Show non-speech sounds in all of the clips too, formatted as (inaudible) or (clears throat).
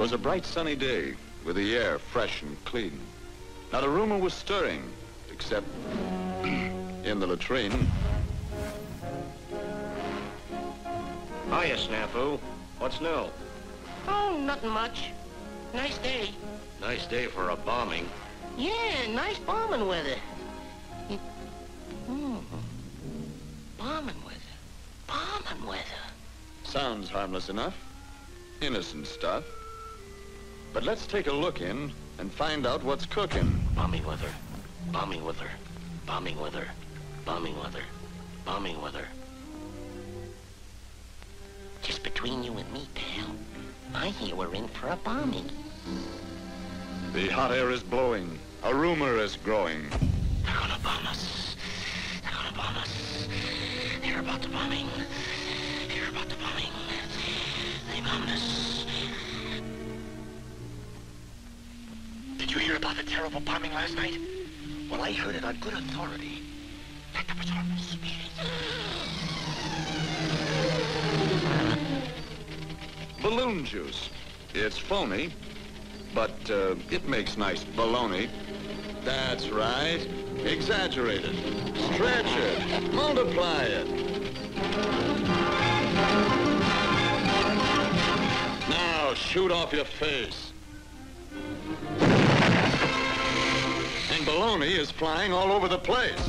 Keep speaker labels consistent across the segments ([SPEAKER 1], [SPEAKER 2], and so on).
[SPEAKER 1] 'Twas a bright sunny day, with the air fresh and clean. Not a rumor was stirring, except (clears throat) in the latrine.
[SPEAKER 2] Hiya, Snafu. What's new?
[SPEAKER 3] Oh, nothing much. Nice day.
[SPEAKER 2] Nice day for a bombing.
[SPEAKER 3] Yeah, nice bombing weather. Hmm. Bombing weather. Bombing weather.
[SPEAKER 1] Sounds harmless enough. Innocent stuff. But let's take a look in and find out what's cooking.
[SPEAKER 3] Bombing weather. Bombing weather. Bombing weather. Bombing weather. Bombing weather. Just between you and me, pal. I hear we're in for a bombing.
[SPEAKER 1] The hot air is blowing. A rumor is growing.
[SPEAKER 3] They're gonna bomb us. They're gonna bomb us. They're about to bombing.
[SPEAKER 4] Did you hear about the terrible bombing last night? Well, I heard it on good authority. Let the patrolman speak.
[SPEAKER 1] Balloon juice. It's phony, but uh, it makes nice baloney. That's right. Exaggerate it. Stretch it. Multiply it. Now shoot off your face. And baloney is flying all over the place.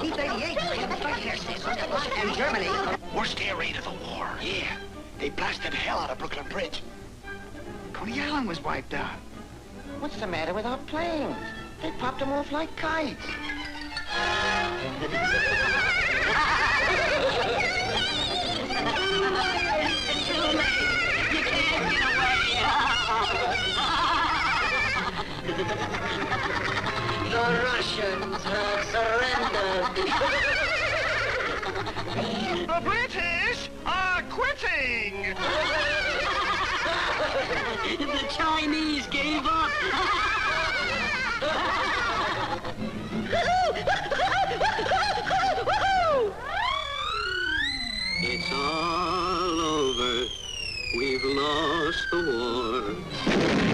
[SPEAKER 5] B-38 in Germany.
[SPEAKER 4] Worst air raid of the war. Yeah. They blasted hell out of Brooklyn Bridge. Coney Island was wiped out.
[SPEAKER 3] What's the matter with our planes? They popped them off like kites. (laughs) the Russians have surrendered.
[SPEAKER 4] The British are quitting!
[SPEAKER 3] the Chinese gave up. it's all over. We've lost the war.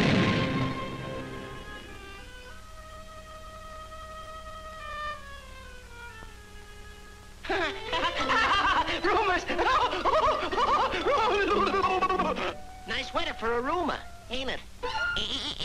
[SPEAKER 4] Rumors! (laughs)
[SPEAKER 3] Nice weather for a rumor, ain't it? (laughs)